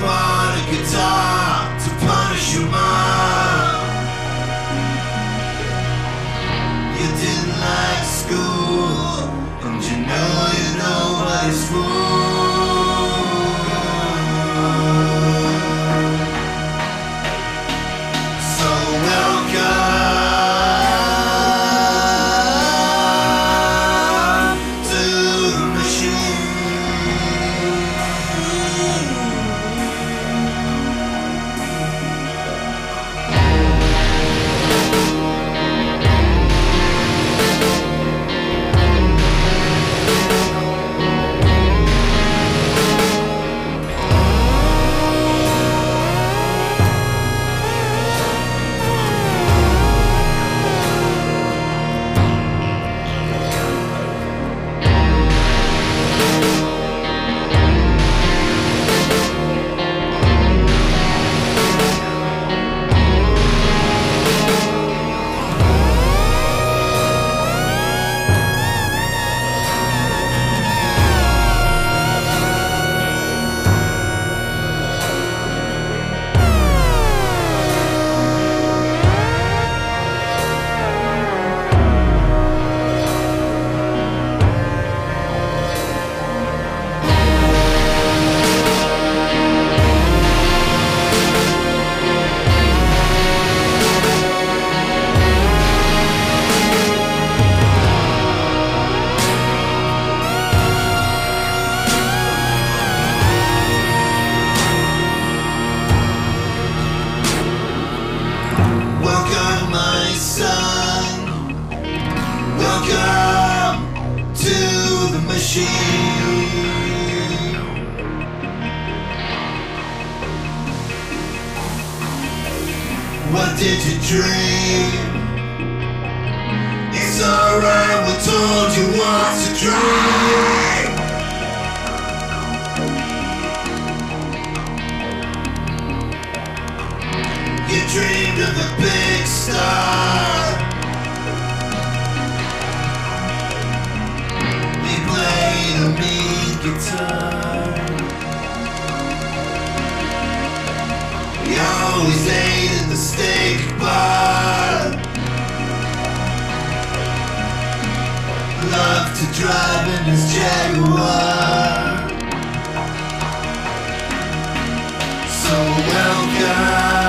bought a guitar to punish your mom. You didn't like school, and you know fool. What did you dream? It's alright, we told you what to try. You dreamed of a big star. A mean guitar. Always ate at the steak bar. To drive in his Jaguar. So welcome